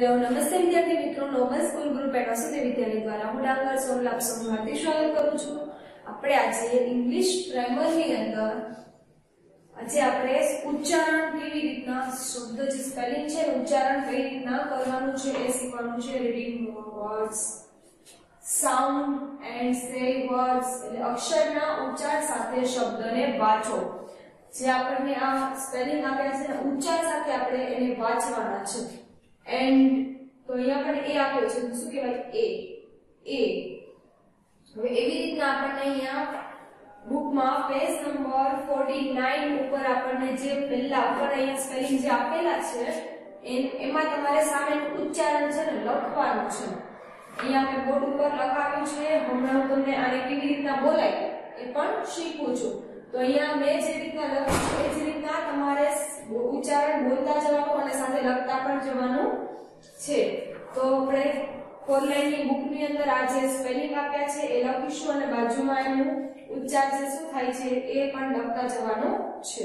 Hello નમસ્તે વિદ્યાર્થી મિત્રો. Noble school group and Vasudev Vidyalaya દ્વારા હું ડાંગર સોમ લાભ સૌનું હાર્દિક સ્વાગત કરું છું. આપણે આજે ઇંગ્લિશ ગ્રામરની અંદર આજે આપણે ઉચ્ચારણ કેવી રીતના શબ્દ જે સ્પેલિંગ છે ઉચ્ચારણ કઈ રીતના કરવાનું છે એ શીખવાનું છે. Reading words sound and say words એટલે અક્ષરના ઉચ્ચાર સાથે શબ્દને વાંચો. જે આપણને આ સ્પેલિંગ આપ્યા છે, ઉચ્ચાર સાથે આપણે એને વાંચવાના છે. એન્ડ તો અહીંયા પણ એ આપ્યો છે. શું કહેવાય? એ એ હવે એવી રીતના આપણને અહીંયા બુકમાં પેજ નંબર 49 ઉપર આપણને જે પહેલા ઉપર અહીંયા સ્પેલિંગ જે આપેલા છે એમાં તમારે સામે ઉચ્ચારણ છે ને લખવાનું છે. અહીંયા મેં બોર્ડ ઉપર લખાવ્યું છે. હમણાં હું તમને આને કેવી રીતના બોલાય એ પણ શીખું છું. તો અહીંયા મેં જે રીતના લખ્યું એ જ રીતના તમારે ઉચ્ચારણ બોલતા લખતા પણ જવાનું છે. તો આપણે ફોર લાઈનની બુકની અંદર આ જે સ્પેલિંગ આપ્યા છે, એ લખીશું અને બાજુમાં એનું ઉચ્ચાર જે શું થાય છે, એ પણ લખતા જવાનું છે.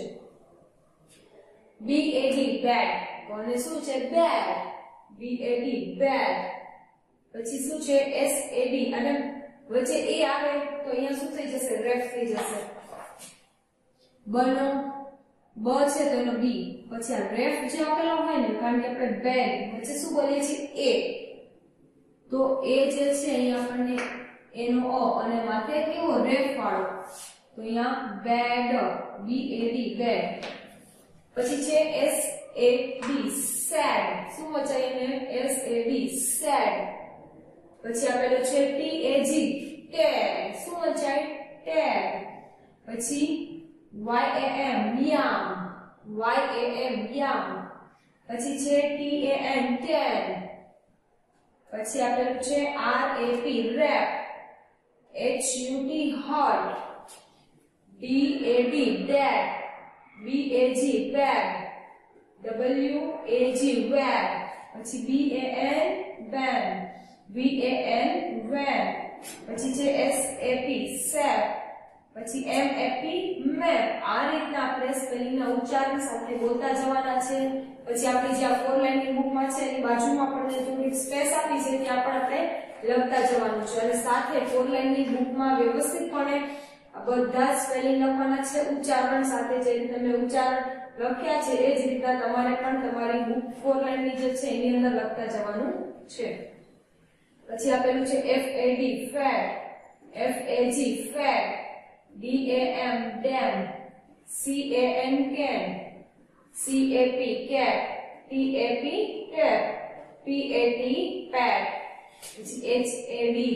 બી એ ડી બેડ કોને શું છે? Bad B A D bad પછી શું છે? એસ એ બી અને વચ્ચે એ આવે તો અહીંયા શું થઈ જશે? રેફ થઈ જશે. બનો બ છે તો એનો બી. પછી આ રેફ જે આપેલો હોય ને, કારણ કે આપણે બેડ વચ્ચે શું બોલીએ છીએ? એ. તો એ જે છે, અહીંયા આપણને એનો અ અને માથે કેવો? રેફ વાળો. તો અહીંયા bad B A D bad પછી છે એસ એ ડી સેડ શું વચાય એને? એસ એ ડી સેડ પછી આપેલો છે ટી એ જી ટેગ શું વચાય? ટેગ પછી વાય એ એમ યામ વાય એ એમ યામ પછી છે ટી એ એન ટેન પછી આપેલું છે R A P rap H U T hut D A D dad B A G bag W A G wag પછી બી એ એન બેન વી એ એન વેન પછી છે એસ એ પી સેપ પછી એમ AP map આ રીતના આપણે સ્પેલિંગના ઉચ્ચારણ સાથે બોલતા જવાના છે. પછી આપણી જે આ ફોર લાઈનની બુકમાં છે, એની બાજુમાં આપણને થોડીક સ્પેસ આપી છે ત્યાં પણ આપણે લખતા જવાનું છે. અને સાથે ફોર લાઈનની બુકમાં વ્યવસ્થિતપણે બધા સ્પેલિંગ લખવાના છે. ઉચ્ચારણ સાથે જે રીતે મેં ઉચ્ચારણ લખ્યા છે, એ જ રીતના તમારે પણ તમારી બુક ફોર લાઈનની જે છે, એની અંદર લખતા જવાનું છે. પછી આપેલું છે F A D fad F A G fat D A M dam C A N can C A P cat T A P tap P A T pat, H H D D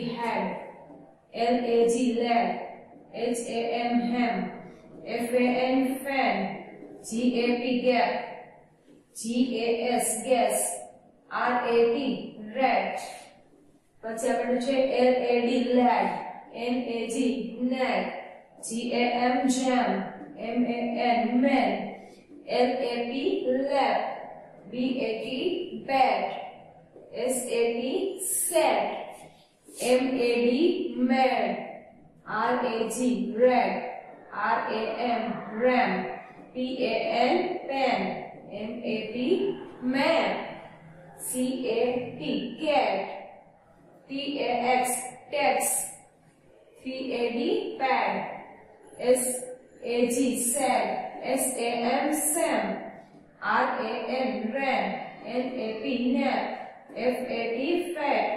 L L G G lad A M ham ham A N N fan A P gap gap G A S gas R A rat. પછી આપણું છે L A D lad N A G net G A M jam, M A N man, L A P lap. B A T bat, S A T set, M A D mad, R A G rag, R A M ram, P A N pen, M A P man, C A T cat, T A X tax, P A D pad. S A G sad S A M sam R A N ran N A P nap F A T fat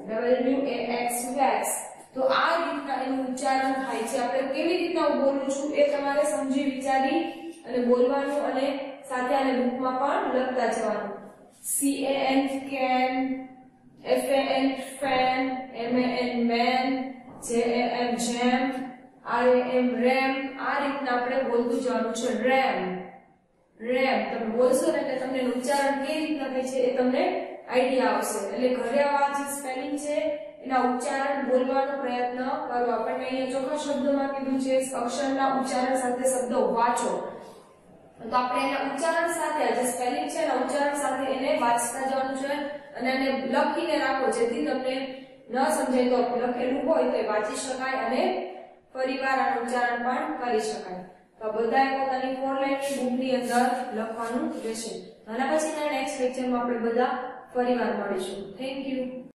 W A X wax તો આ રીતના એનું ઉચ્ચારણ થાય છે. આપણે કેવી રીતના બોલું છું એ તમારે સમજી વિચારી અને બોલવાનું અને સાથે આને બુકમાં પણ લખતા જવાનું. C A N can F A N fan M A N man J A M જેમ આર એ એમ રેમ આ રીતના આપણે બોલતું જવાનું છે રેમ. રેમ. તમે બોલશો ને એટલે તમને ઉચ્ચારણ કેવી રીતના થાય છે એ તમને આઈડિયા આવશે. એટલે ઘરે આવા જે સ્પેલિંગ છે, એના ઉચ્ચારણ બોલવાનો પ્રયત્ન કરો. આપણને અહીંયા ચોખ્ખા શબ્દોમાં કીધું છે, અક્ષરના ઉચ્ચારણ સાથે શબ્દો વાંચો. તો આપણે એના ઉચ્ચારણ સાથે જે સ્પેલિંગ છે એના ઉચ્ચારણ સાથે એને વાંચતા જવાનું છે અને એને લખીને રાખો. જેથી તમને ન સમજાય તો લખેલું હોય તો વાંચી શકાય અને પરિવાર અને ઉચ્ચારણ પણ કરી શકાય. તો બધાએ પોતાની ફોર લાઈનની બુકની અંદર લખવાનું રહેશે. આના પછીના નેક્સ્ટ લેક્ચરમાં આપણે બધા ફરીવાર મળીશું. Thank you